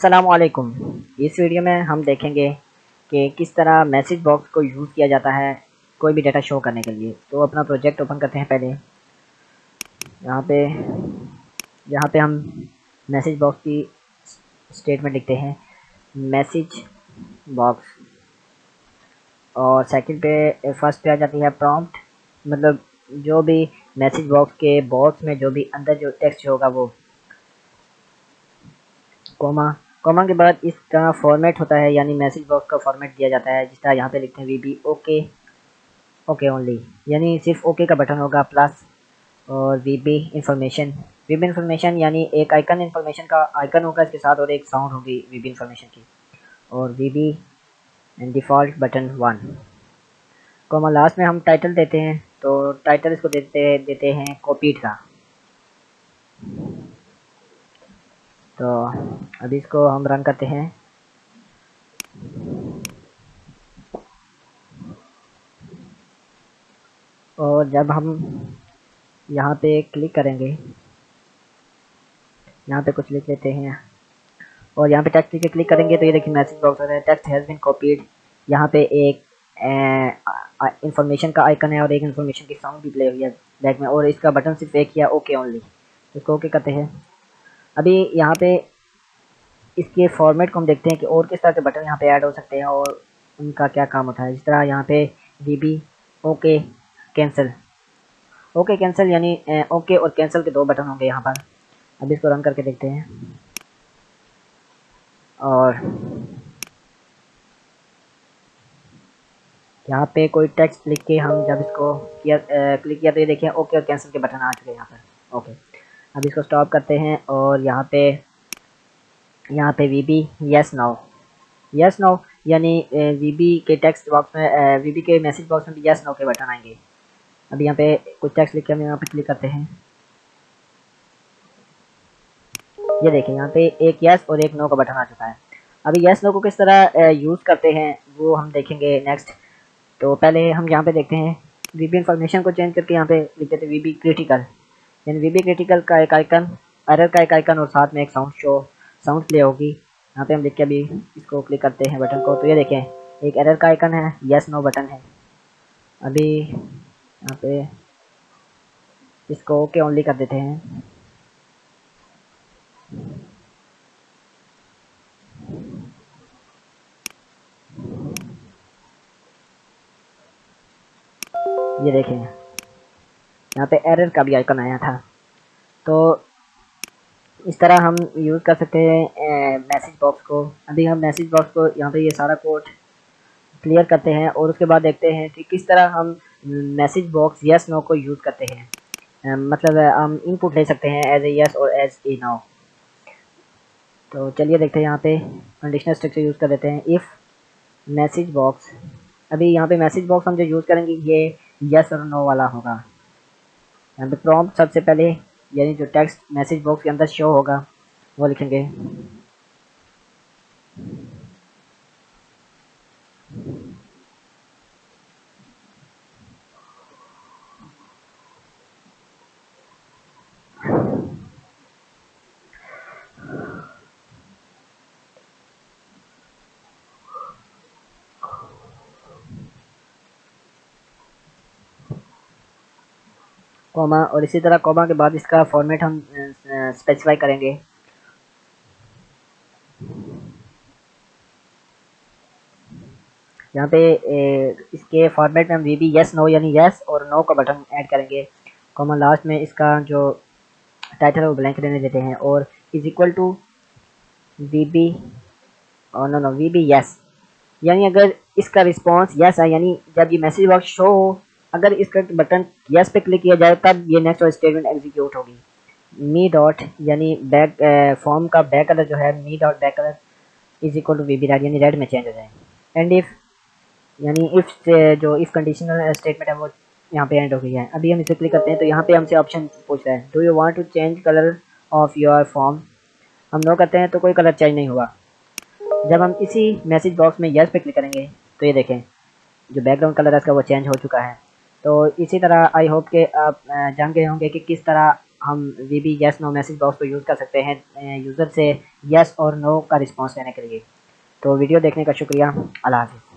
असलकुम इस वीडियो में हम देखेंगे कि किस तरह मैसेज बॉक्स को यूज़ किया जाता है कोई भी डाटा शो करने के लिए। तो अपना प्रोजेक्ट ओपन करते हैं पहले। यहाँ पे यहाँ पे हम मैसेज बॉक्स की स्टेटमेंट लिखते हैं। मैसेज बॉक्स और सेकंड पे फ़र्स्ट पे आ जाती है प्रॉम्प्ट मतलब जो भी मैसेज बॉक्स के बॉक्स में जो भी अंदर जो टेक्स्ट होगा वो। कोमा कोमा के बाद इसका फॉर्मेट होता है, यानी मैसेज बॉक्स का फॉर्मेट दिया जाता है जिस तरह यहाँ पे लिखते हैं V B okay okay only यानी सिर्फ़ ओके का बटन होगा प्लस और V B information V B information यानी एक आइकन इंफॉर्मेशन का आइकन होगा, इसके साथ और एक साउंड होगी वी बी इंफॉर्मेशन की. और V B and default button one comma last में हम टाइटल देते हैं तो टाइटल इसको देते देते हैं कॉपीड का. तो अभी इसको हम रन करते हैं। और जब हम यहाँ पे क्लिक करेंगे, यहाँ पे कुछ लिख लेते हैं। और यहाँ पे टेक्स्ट के क्लिक करेंगे तो ये देखिए मैसेज बॉक्स है। टेक्स्ट हैज़ बीन कॉपीड यहाँ पे एक इंफॉर्मेशन का आइकन है और एक इंफॉर्मेशन की साउंड भी प्ले हुई है बैक में। और इसका बटन सिर्फ़ एक किया ओके ओनली इसको ओके करते हैं। अभी यहाँ पे इसके फॉर्मेट को हम देखते हैं कि और किस तरह के बटन यहाँ पे ऐड हो सकते हैं और उनका क्या काम होता है। जिस तरह यहाँ पे V B okay cancel okay cancel यानी ओके और कैंसिल के दो बटन होंगे यहाँ पर। अभी इसको रन करके देखते हैं। और यहाँ पे कोई टेक्स्ट लिख के हम जब इसको किया क्लिक किया तो ये देखिए ओके और कैंसिल के बटन आ चुके हैं यहाँ पर। ओके अब इसको स्टॉप करते हैं और यहाँ पे यहाँ पे V B yes now yes now यानी वी बी के टेक्स्ट बॉक्स में वी बी के मैसेज बॉक्स में भी यस नाउ के बटन आएँगे। अभी यहाँ पे कुछ टेक्स्ट लिख के हम यहाँ पे क्लिक करते हैं। ये देखें, यहाँ पे एक यस और एक नो का बटन आ चुका है। अभी यस नो को किस तरह यूज़ करते हैं, वो हम देखेंगे नेक्स्ट तो पहले हम यहाँ पे देखते हैं वी बी इंफॉर्मेशन को चेंज करके यहाँ पे लिख देते वी बी क्रिटिकल यानी वी बी क्रिटिकल का एक आइकन एरर का एक आइकन और साथ में एक साउंड शो साउंड प्ले होगी। यहाँ पे हम देख के अभी इसको क्लिक करते हैं बटन को। तो ये देखें, एक एरर का आइकन है यस नो बटन है। अभी यहाँ पे इसको ओके ओनली कर देते हैं। ये देखें। यहाँ पे एरर का भी आइकन आया था। तो इस तरह हम यूज़ कर सकते हैं मैसेज बॉक्स को। अभी हम मैसेज बॉक्स को यहाँ पे ये सारा कोड क्लियर करते हैं और उसके बाद देखते हैं कि किस तरह हम मैसेज बॉक्स यस नो को यूज़ करते हैं। मतलब हम इनपुट ले सकते हैं एज ए यस और एज ए नो तो चलिए देखते हैं यहाँ पे कंडीशनल स्ट्रक्चर यूज़ कर देते हैं। इफ़ मैसेज बॉक्स अभी यहाँ पे मैसेज बॉक्स हम जो यूज़ करेंगे, ये यस और नो वाला होगा। यहाँ पे प्रॉम्प्ट सबसे पहले, यानी जो टेक्स्ट मैसेज बॉक्स के अंदर शो होगा, वो लिखेंगे। कॉमा और इसी तरह कॉमा के बाद इसका फॉर्मेट हम स्पेसिफाई करेंगे। यहाँ पे ए, इसके फॉर्मेट में हम वी बी यस नो यानी यस और नो का बटन ऐड करेंगे। कॉमा लास्ट में इसका जो टाइटल है वो ब्लैंक रहने देते हैं और is equal to V B और no no V B yes यानी अगर इसका रिस्पॉन्स यस है यानी जब ये मैसेज बॉक्स शो हो अगर इसका बटन यस पे क्लिक किया जाए, तब ये नेक्स्ट स्टेटमेंट एग्जीक्यूट होगी। मी डॉट यानी बैक फॉर्म का बैक कलर जो है me dot back colour is equal to V B red यानी रेड में चेंज हो जाए। एंड इफ़ यानी इफ़ जो इफ़ कंडीशनल स्टेटमेंट है, वो यहाँ पे एंड हो गई है। अभी हम इसे क्लिक करते हैं तो यहाँ पे हमसे ऑप्शन पूछ रहा है do you want to change colour of your form हम नो करते हैं तो कोई कलर चेंज नहीं हुआ जब हम इसी मैसेज बॉक्स में यस पे क्लिक करेंगे तो ये देखें, जो बैकग्राउंड कलर है, इसका वो चेंज हो चुका है। तो इसी तरह आई होप के आप जान गए होंगे कि किस तरह हम V B yes no message box को यूज़ कर सकते हैं यूज़र से येस और नो का रिस्पॉन्स लेने के लिए। तो वीडियो देखने का शुक्रिया। अल्लाह हाफिज़।